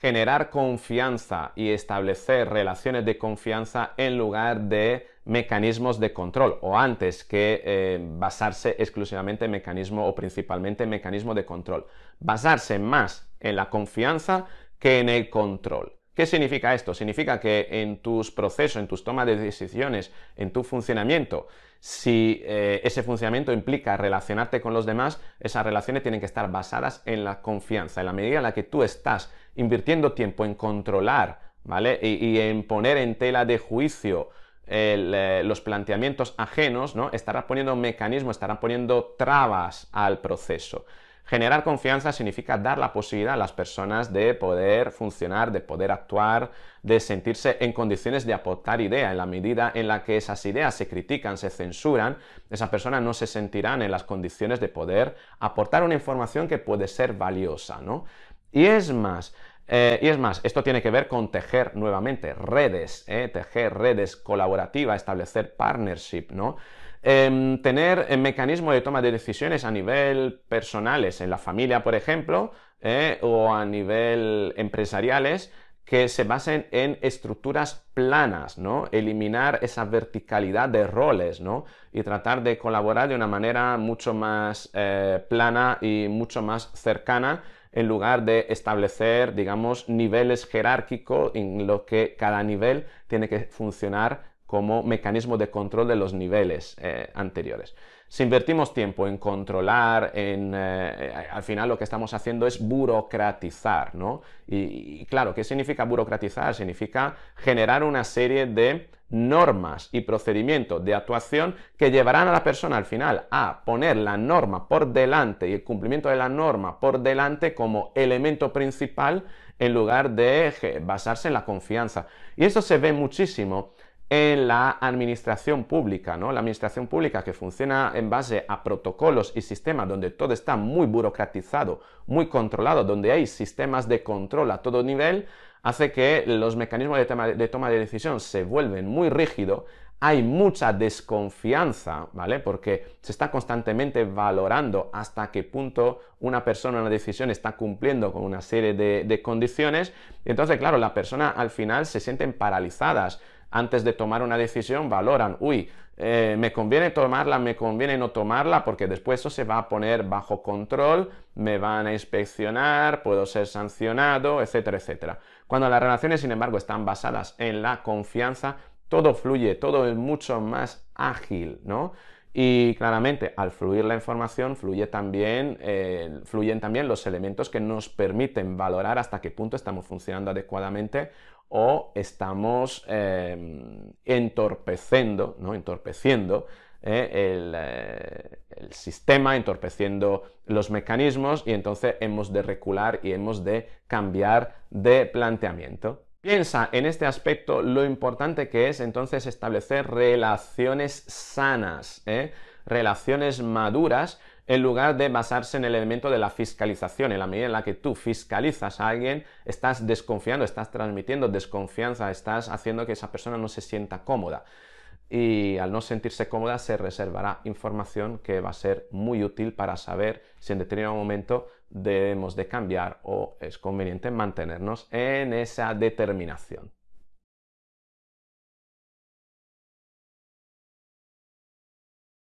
generar confianza y establecer relaciones de confianza en lugar de mecanismos de control o antes que eh, basarse exclusivamente en mecanismo o principalmente en mecanismo de control. Basarse más en la confianza que en el control. ¿Qué significa esto? Significa que en tus procesos, en tus tomas de decisiones, en tu funcionamiento, si eh, ese funcionamiento implica relacionarte con los demás, esas relaciones tienen que estar basadas en la confianza. En la medida en la que tú estás invirtiendo tiempo en controlar, ¿vale? Y, en poner en tela de juicio eh, los planteamientos ajenos, ¿no? Estarás poniendo mecanismos, estarás poniendo trabas al proceso. Generar confianza significa dar la posibilidad a las personas de poder funcionar, de poder actuar, de sentirse en condiciones de aportar idea. En la medida en la que esas ideas se critican, se censuran, esas personas no se sentirán en las condiciones de poder aportar una información que puede ser valiosa, ¿no? Y es más, eh, y es más, esto tiene que ver con tejer nuevamente redes, ¿eh? tejer redes colaborativas, establecer partnership, ¿no? Em, tener eh, mecanismos de toma de decisiones a nivel personales, en la familia, por ejemplo, eh, o a nivel empresariales, que se basen en estructuras planas, ¿no? Eliminar esa verticalidad de roles, ¿no? Y tratar de colaborar de una manera mucho más eh, plana y mucho más cercana en lugar de establecer, digamos, niveles jerárquicos en lo que cada nivel tiene que funcionar como mecanismo de control de los niveles eh, anteriores. Si invertimos tiempo en controlar, en, eh, al final lo que estamos haciendo es burocratizar, ¿no? Y, claro, ¿qué significa burocratizar? Significa generar una serie de normas y procedimientos de actuación que llevarán a la persona al final a poner la norma por delante y el cumplimiento de la norma por delante como elemento principal en lugar de basarse en la confianza. Y eso se ve muchísimo en la administración pública, ¿no? La administración pública que funciona en base a protocolos y sistemas donde todo está muy burocratizado, muy controlado, donde hay sistemas de control a todo nivel, hace que los mecanismos de toma de, toma de decisión se vuelven muy rígidos, hay mucha desconfianza, ¿vale? Porque se está constantemente valorando hasta qué punto una persona, una decisión está cumpliendo con una serie de, de condiciones. Entonces, claro, la persona al final se sienten paralizadas antes de tomar una decisión valoran, uy, eh, me conviene tomarla, me conviene no tomarla, porque después eso se va a poner bajo control, me van a inspeccionar, puedo ser sancionado, etcétera, etcétera. Cuando las relaciones, sin embargo, están basadas en la confianza, todo fluye, todo es mucho más ágil, ¿no? Y claramente, al fluir la información, fluye también, eh, fluyen también los elementos que nos permiten valorar hasta qué punto estamos funcionando adecuadamente o estamos em, entorpeciendo, ¿no? entorpeciendo eh, eh, el, sistema, entorpeciendo los mecanismos y entonces hemos de recular y hemos de cambiar de planteamiento. Piensa en este aspecto lo importante que es entonces establecer relaciones sanas, ¿eh? relaciones maduras en lugar de basarse en el elemento de la fiscalización. En la medida en la que tú fiscalizas a alguien, estás desconfiando, estás transmitiendo desconfianza, estás haciendo que esa persona no se sienta cómoda. Y al no sentirse cómoda se reservará información que va a ser muy útil para saber si en determinado momento debemos de cambiar o es conveniente mantenernos en esa determinación.